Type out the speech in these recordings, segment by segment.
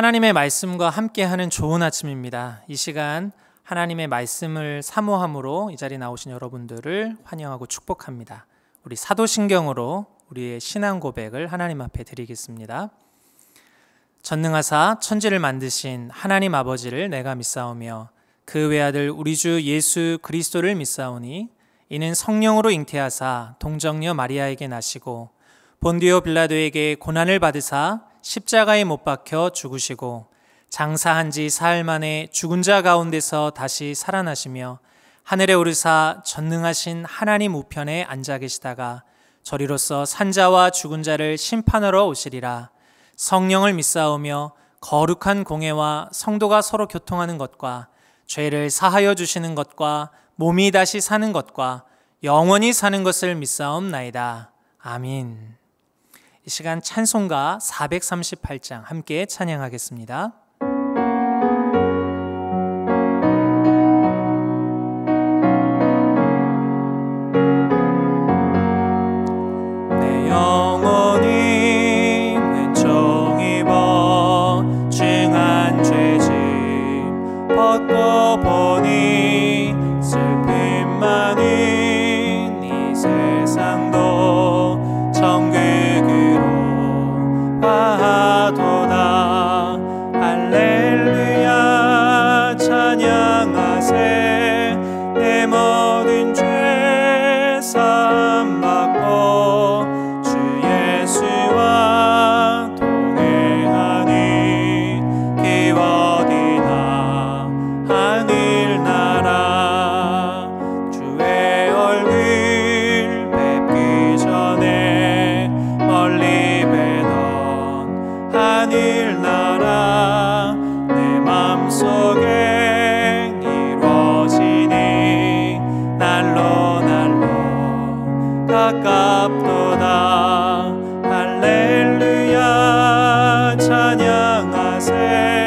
하나님의 말씀과 함께하는 좋은 아침입니다. 이 시간 하나님의 말씀을 사모함으로 이 자리에 나오신 여러분들을 환영하고 축복합니다. 우리 사도신경으로 우리의 신앙 고백을 하나님 앞에 드리겠습니다. 전능하사 천지를 만드신 하나님 아버지를 내가 믿사오며 그 외아들 우리 주 예수 그리스도를 믿사오니 이는 성령으로 잉태하사 동정녀 마리아에게 나시고 본디오 빌라도에게 고난을 받으사 십자가에 못 박혀 죽으시고 장사한 지 사흘 만에 죽은 자 가운데서 다시 살아나시며 하늘에 오르사 전능하신 하나님 우편에 앉아 계시다가 저리로서 산자와 죽은 자를 심판하러 오시리라 성령을 믿사오며 거룩한 공예와 성도가 서로 교통하는 것과 죄를 사하여 주시는 것과 몸이 다시 사는 것과 영원히 사는 것을 믿사옵나이다. 아민. 이 시간 찬송가 438장 함께 찬양하겠습니다. say.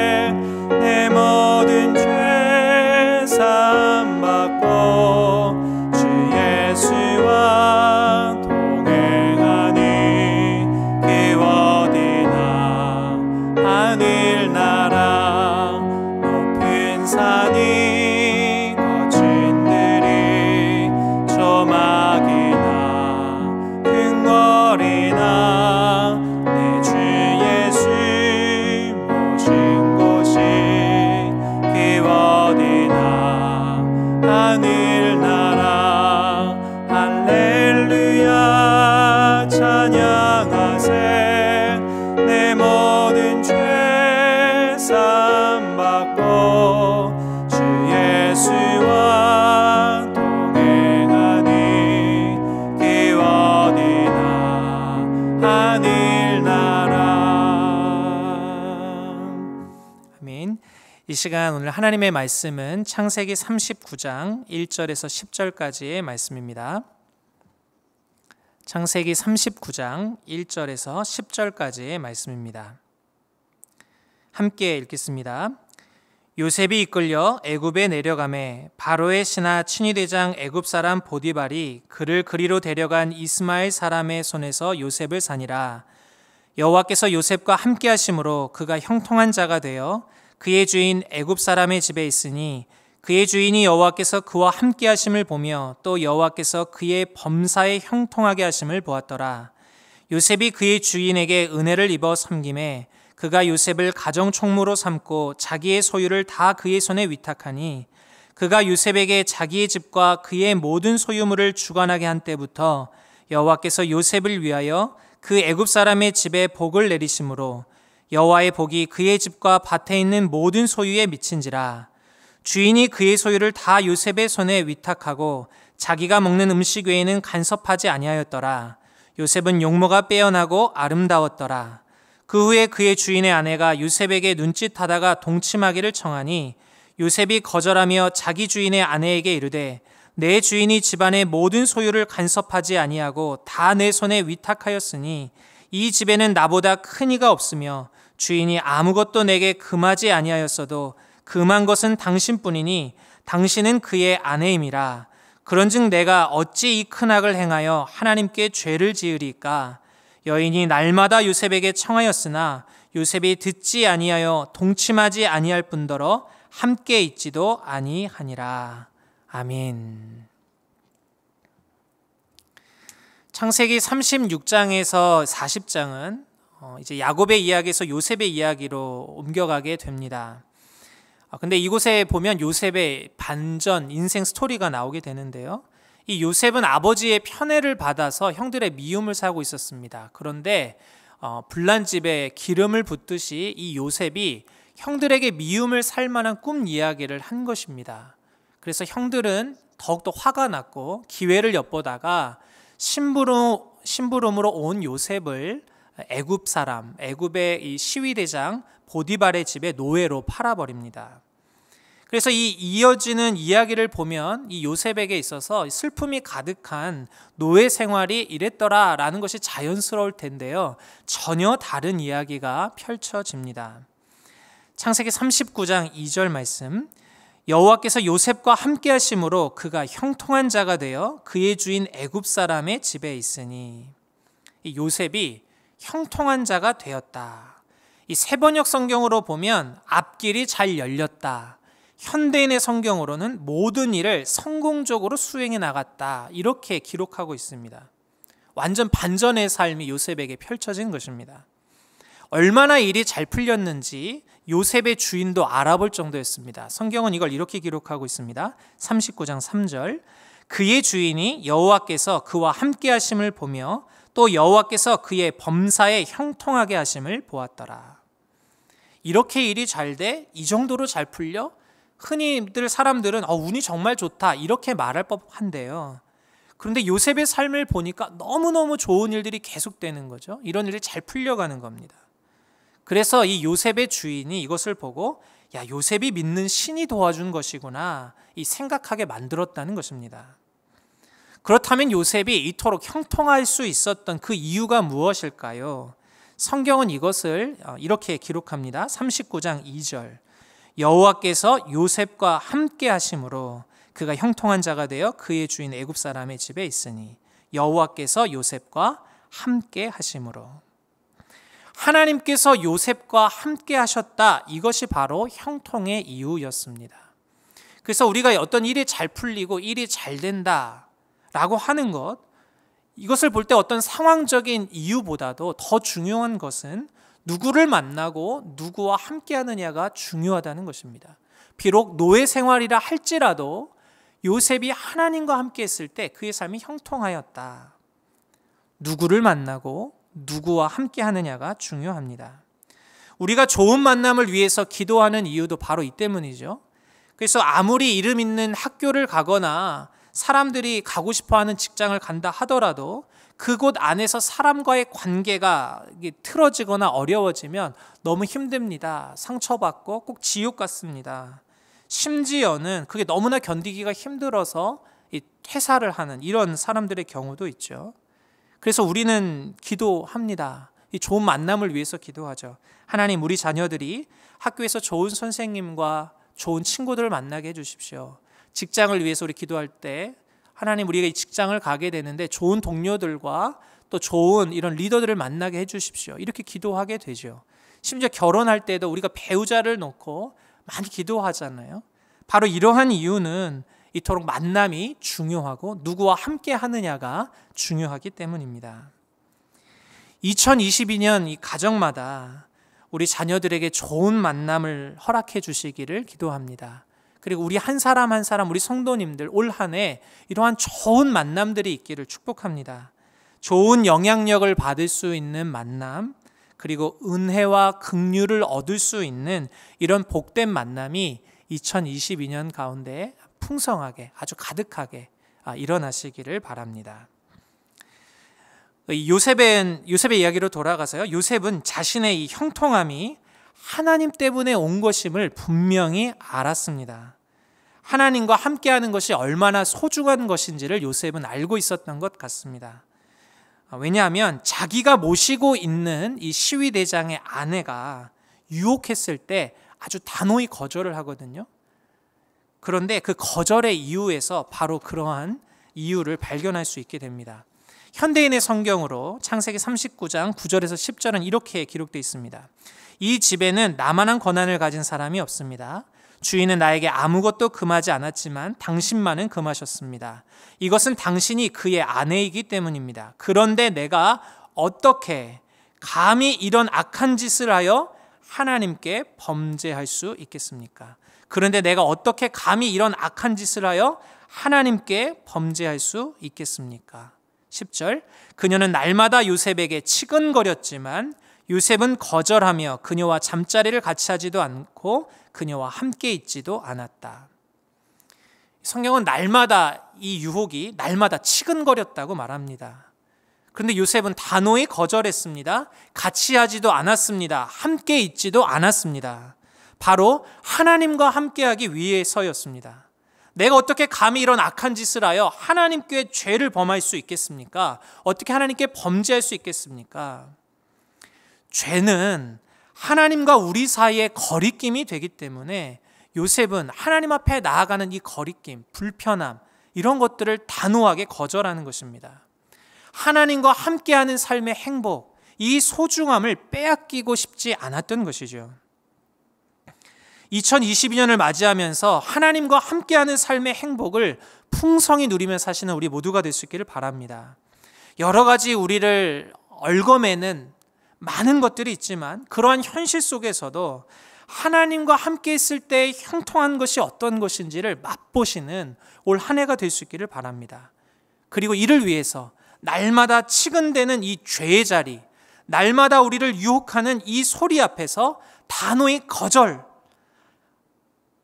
이 시간 오늘 하나님의 말씀은 창세기 39장 1절에서 10절까지의 말씀입니다. 창세기 39장 1절에서 10절까지의 말씀입니다. 함께 읽겠습니다. 요셉이 이끌려 애굽에 내려가매 바로의 신하 친위대장 애굽 사람 보디발이 그를 그리로 데려간 이스마엘 사람의 손에서 요셉을 사니라 여호와께서 요셉과 함께 하심으로 그가 형통한 자가 되어 그의 주인 애굽 사람의 집에 있으니 그의 주인이 여호와께서 그와 함께 하심을 보며 또 여호와께서 그의 범사에 형통하게 하심을 보았더라. 요셉이 그의 주인에게 은혜를 입어 섬김에 그가 요셉을 가정 총무로 삼고 자기의 소유를 다 그의 손에 위탁하니 그가 요셉에게 자기의 집과 그의 모든 소유물을 주관하게 한 때부터 여호와께서 요셉을 위하여 그 애굽 사람의 집에 복을 내리심으로 여호와의 복이 그의 집과 밭에 있는 모든 소유에 미친지라. 주인이 그의 소유를 다 요셉의 손에 위탁하고 자기가 먹는 음식 외에는 간섭하지 아니하였더라. 요셉은 용모가 빼어나고 아름다웠더라. 그 후에 그의 주인의 아내가 요셉에게 눈짓하다가 동침하기를 청하니 요셉이 거절하며 자기 주인의 아내에게 이르되 내 주인이 집안의 모든 소유를 간섭하지 아니하고 다 내 손에 위탁하였으니 이 집에는 나보다 큰 이가 없으며 주인이 아무것도 내게 금하지 아니하였어도 금한 것은 당신뿐이니 당신은 그의 아내임이라. 그런즉 내가 어찌 이 큰 악을 행하여 하나님께 죄를 지으리까? 여인이 날마다 요셉에게 청하였으나 요셉이 듣지 아니하여 동침하지 아니할 뿐더러 함께 있지도 아니하니라. 아멘. 창세기 36장에서 40장은 어, 이제 야곱의 이야기에서 요셉의 이야기로 옮겨가게 됩니다. 아, 근데 이곳에 보면 요셉의 반전 인생 스토리가 나오게 되는데요. 이 요셉은 아버지의 편애를 받아서 형들의 미움을 사고 있었습니다. 그런데 어, 불난 집에 기름을 붓듯이 이 요셉이 형들에게 미움을 살 만한 꿈 이야기를 한 것입니다. 그래서 형들은 더욱더 화가 났고 기회를 엿보다가 심부름, 심부름으로 온 요셉을 애굽 사람, 애굽의 이 시위대장 보디발의 집에 노예로 팔아버립니다. 그래서 이 이어지는 이야기를 보면 이 요셉에게 있어서 슬픔이 가득한 노예 생활이 이랬더라라는 것이 자연스러울 텐데요. 전혀 다른 이야기가 펼쳐집니다. 창세기 39장 2절 말씀 여호와께서 요셉과 함께 하심으로 그가 형통한 자가 되어 그의 주인 애굽 사람의 집에 있으니 이 요셉이 형통한 자가 되었다. 이 세번역 성경으로 보면 앞길이 잘 열렸다. 현대인의 성경으로는 모든 일을 성공적으로 수행해 나갔다. 이렇게 기록하고 있습니다. 완전 반전의 삶이 요셉에게 펼쳐진 것입니다. 얼마나 일이 잘 풀렸는지 요셉의 주인도 알아볼 정도였습니다. 성경은 이걸 이렇게 기록하고 있습니다. 39장 3절. 그의 주인이 여호와께서 그와 함께 하심을 보며 또 여호와께서 그의 범사에 형통하게 하심을 보았더라. 이렇게 일이 잘 돼? 이 정도로 잘 풀려? 흔히들 사람들은 어, 운이 정말 좋다 이렇게 말할 법한데요. 그런데 요셉의 삶을 보니까 너무너무 좋은 일들이 계속되는 거죠. 이런 일이 잘 풀려가는 겁니다. 그래서 이 요셉의 주인이 이것을 보고 야, 요셉이 믿는 신이 도와준 것이구나. 이 생각하게 만들었다는 것입니다. 그렇다면 요셉이 이토록 형통할 수 있었던 그 이유가 무엇일까요? 성경은 이것을 어, 이렇게 기록합니다. 39장 2절. 여호와께서 요셉과 함께 하심으로 그가 형통한 자가 되어 그의 주인 애굽 사람의 집에 있으니 여호와께서 요셉과 함께 하심으로 하나님께서 요셉과 함께 하셨다. 이것이 바로 형통의 이유였습니다. 그래서 우리가 어떤 일이 잘 풀리고 일이 잘 된다 라고 하는 것 이것을 볼 때 어떤 상황적인 이유보다도 더 중요한 것은 누구를 만나고 누구와 함께 하느냐가 중요하다는 것입니다. 비록 노예 생활이라 할지라도 요셉이 하나님과 함께 했을 때 그의 삶이 형통하였다. 누구를 만나고 누구와 함께 하느냐가 중요합니다. 우리가 좋은 만남을 위해서 기도하는 이유도 바로 이 때문이죠. 그래서 아무리 이름 있는 학교를 가거나 사람들이 가고 싶어 하는 직장을 간다 하더라도 그곳 안에서 사람과의 관계가 틀어지거나 어려워지면 너무 힘듭니다. 상처받고 꼭 지옥 같습니다. 심지어는 그게 너무나 견디기가 힘들어서 퇴사를 하는 이런 사람들의 경우도 있죠. 그래서 우리는 기도합니다. 이 좋은 만남을 위해서 기도하죠. 하나님, 우리 자녀들이 학교에서 좋은 선생님과 좋은 친구들을 만나게 해주십시오. 직장을 위해서 우리 기도할 때 하나님 우리가 이 직장을 가게 되는데 좋은 동료들과 또 좋은 이런 리더들을 만나게 해주십시오. 이렇게 기도하게 되죠. 심지어 결혼할 때도 우리가 배우자를 놓고 많이 기도하잖아요. 바로 이러한 이유는 이토록 만남이 중요하고 누구와 함께 하느냐가 중요하기 때문입니다. 2022년 이 가정마다 우리 자녀들에게 좋은 만남을 허락해 주시기를 기도합니다. 그리고 우리 한 사람 한 사람 우리 성도님들 올 한 해 이러한 좋은 만남들이 있기를 축복합니다. 좋은 영향력을 받을 수 있는 만남 그리고 은혜와 긍휼을 얻을 수 있는 이런 복된 만남이 2022년 가운데 풍성하게 아주 가득하게 아, 일어나시기를 바랍니다. 요셉은 요셉의 이야기로 돌아가서요. 요셉은 자신의 이 형통함이 하나님 때문에 온 것임을 분명히 알았습니다. 하나님과 함께하는 것이 얼마나 소중한 것인지를 요셉은 알고 있었던 것 같습니다. 왜냐하면 자기가 모시고 있는 이 시위대장의 아내가 유혹했을 때 아주 단호히 거절을 하거든요. 그런데 그 거절의 이유에서 바로 그러한 이유를 발견할 수 있게 됩니다. 현대인의 성경으로 창세기 39장 9절에서 10절은 이렇게 기록되어 있습니다. 이 집에는 나만한 권한을 가진 사람이 없습니다. 주인은 나에게 아무것도 금하지 않았지만 당신만은 금하셨습니다. 이것은 당신이 그의 아내이기 때문입니다. 그런데 내가 어떻게 감히 이런 악한 짓을 하여 하나님께 범죄할 수 있겠습니까? 그런데 내가 어떻게 감히 이런 악한 짓을 하여 하나님께 범죄할 수 있겠습니까? 10절 그녀는 날마다 요셉에게 치근거렸지만 요셉은 거절하며 그녀와 잠자리를 같이 하지도 않고 그녀와 함께 있지도 않았다. 성경은 날마다 이 유혹이 날마다 치근거렸다고 말합니다. 그런데 요셉은 단호히 거절했습니다. 같이 하지도 않았습니다. 함께 있지도 않았습니다. 바로 하나님과 함께하기 위해서였습니다. 내가 어떻게 감히 이런 악한 짓을 하여 하나님께 죄를 범할 수 있겠습니까? 어떻게 하나님께 범죄할 수 있겠습니까? 죄는 하나님과 우리 사이의 거리낌이 되기 때문에 요셉은 하나님 앞에 나아가는 이 거리낌, 불편함, 이런 것들을 단호하게 거절하는 것입니다. 하나님과 함께하는 삶의 행복, 이 소중함을 빼앗기고 싶지 않았던 것이죠. 2022년을 맞이하면서 하나님과 함께하는 삶의 행복을 풍성히 누리며 사시는 우리 모두가 될 수 있기를 바랍니다. 여러 가지 우리를 얽어매는 많은 것들이 있지만 그러한 현실 속에서도 하나님과 함께 있을 때 형통한 것이 어떤 것인지를 맛보시는 올 한 해가 될 수 있기를 바랍니다. 그리고 이를 위해서 날마다 치근대는 이 죄의 자리, 날마다 우리를 유혹하는 이 소리 앞에서 단호히 거절,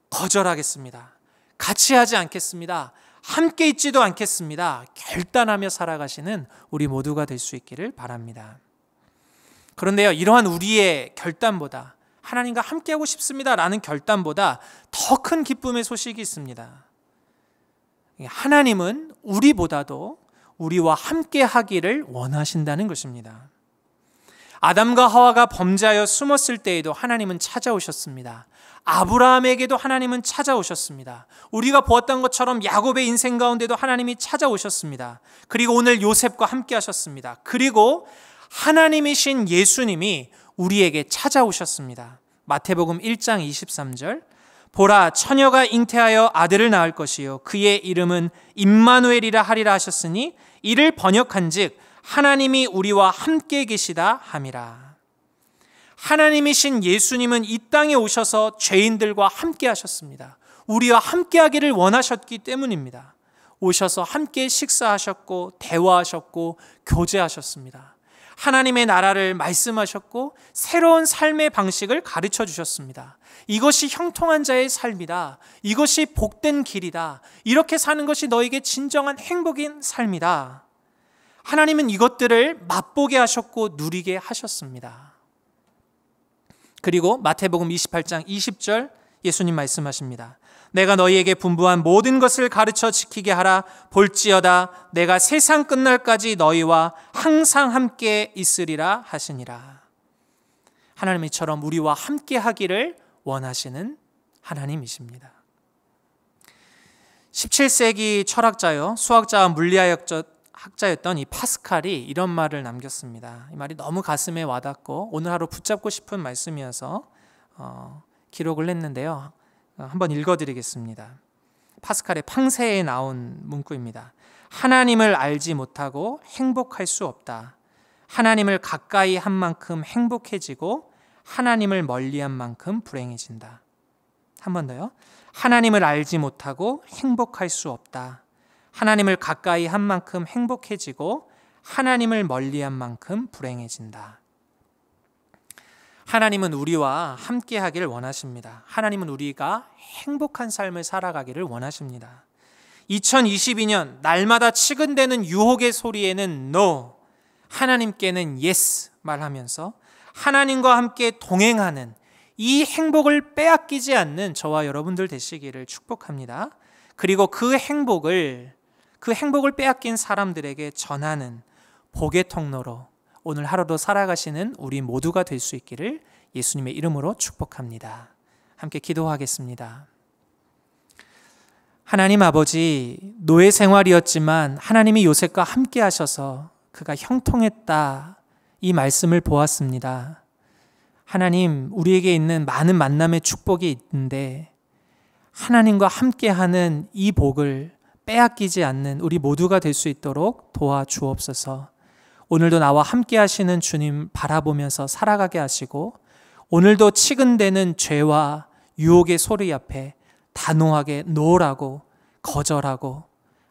거절하겠습니다. 같이 하지 않겠습니다. 함께 있지도 않겠습니다. 결단하며 살아가시는 우리 모두가 될 수 있기를 바랍니다. 그런데요, 이러한 우리의 결단보다 하나님과 함께하고 싶습니다라는 결단보다 더 큰 기쁨의 소식이 있습니다. 하나님은 우리보다도 우리와 함께 하기를 원하신다는 것입니다. 아담과 하와가 범죄하여 숨었을 때에도 하나님은 찾아오셨습니다. 아브라함에게도 하나님은 찾아오셨습니다. 우리가 보았던 것처럼 야곱의 인생 가운데도 하나님이 찾아오셨습니다. 그리고 오늘 요셉과 함께 하셨습니다. 그리고 하나님이신 예수님이 우리에게 찾아오셨습니다. 마태복음 1장 23절 보라 처녀가 잉태하여 아들을 낳을 것이요 그의 이름은 임마누엘이라 하리라 하셨으니 이를 번역한즉 하나님이 우리와 함께 계시다 함이라. 하나님이신 예수님은 이 땅에 오셔서 죄인들과 함께 하셨습니다. 우리와 함께 하기를 원하셨기 때문입니다. 오셔서 함께 식사하셨고 대화하셨고 교제하셨습니다. 하나님의 나라를 말씀하셨고 새로운 삶의 방식을 가르쳐 주셨습니다. 이것이 형통한 자의 삶이다. 이것이 복된 길이다. 이렇게 사는 것이 너에게 진정한 행복인 삶이다. 하나님은 이것들을 맛보게 하셨고 누리게 하셨습니다. 그리고 마태복음 28장 20절 예수님 말씀하십니다. 내가 너희에게 분부한 모든 것을 가르쳐 지키게 하라. 볼지어다 내가 세상 끝날까지 너희와 항상 함께 있으리라 하시니라. 하나님 이처럼 우리와 함께 하기를 원하시는 하나님이십니다. 17세기 철학자요, 수학자와 물리학자였던 이 파스칼이 이런 말을 남겼습니다. 이 말이 너무 가슴에 와닿고 오늘 하루 붙잡고 싶은 말씀이어서 어, 기록을 했는데요. 어, 한번 읽어드리겠습니다. 파스칼의 팡세에 나온 문구입니다. 하나님을 알지 못하고 행복할 수 없다. 하나님을 가까이 한 만큼 행복해지고 하나님을 멀리 한 만큼 불행해진다. 한 번 더요. 하나님을 알지 못하고 행복할 수 없다. 하나님을 가까이 한 만큼 행복해지고 하나님을 멀리 한 만큼 불행해진다. 하나님은 우리와 함께 하기를 원하십니다. 하나님은 우리가 행복한 삶을 살아가기를 원하십니다. 2022년 날마다 치근대는 유혹의 소리에는 no, 하나님께는 yes 말하면서 하나님과 함께 동행하는 이 행복을 빼앗기지 않는 저와 여러분들 되시기를 축복합니다. 그리고 그 행복을 그 행복을 빼앗긴 사람들에게 전하는 복의 통로로 오늘 하루도 살아가시는 우리 모두가 될 수 있기를 예수님의 이름으로 축복합니다. 함께 기도하겠습니다. 하나님 아버지, 노예 생활이었지만 하나님이 요셉과 함께 하셔서 그가 형통했다. 이 말씀을 보았습니다. 하나님, 우리에게 있는 많은 만남의 축복이 있는데 하나님과 함께 하는 이 복을 빼앗기지 않는 우리 모두가 될 수 있도록 도와주옵소서. 오늘도 나와 함께 하시는 주님 바라보면서 살아가게 하시고 오늘도 치근대는 죄와 유혹의 소리 앞에 단호하게 노라고 거절하고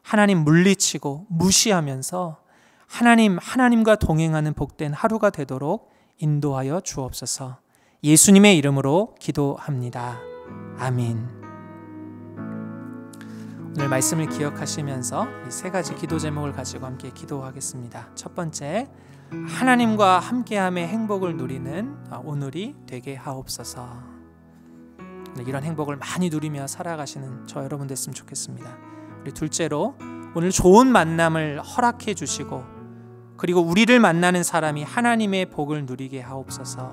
하나님 물리치고 무시하면서 하나님 하나님과 동행하는 복된 하루가 되도록 인도하여 주옵소서. 예수님의 이름으로 기도합니다. 아멘. 오늘 말씀을 기억하시면서 이 세 가지 기도 제목을 가지고 함께 기도하겠습니다. 첫 번째, 하나님과 함께함의 행복을 누리는 오늘이 되게 하옵소서. 이런 행복을 많이 누리며 살아가시는 저 여러분 됐으면 좋겠습니다. 우리 둘째로 오늘 좋은 만남을 허락해 주시고 그리고 우리를 만나는 사람이 하나님의 복을 누리게 하옵소서.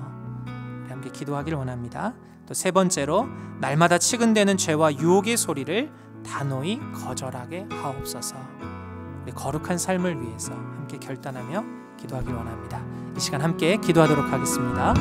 함께 기도하길 원합니다. 또 세 번째로 날마다 치근대는 죄와 유혹의 소리를 단호히 거절하게 하옵소서. 우리 거룩한 삶을 위해서 함께 결단하며 기도하길 원합니다. 이 시간 함께 기도하도록 하겠습니다.